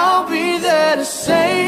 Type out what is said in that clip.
I'll be there to save.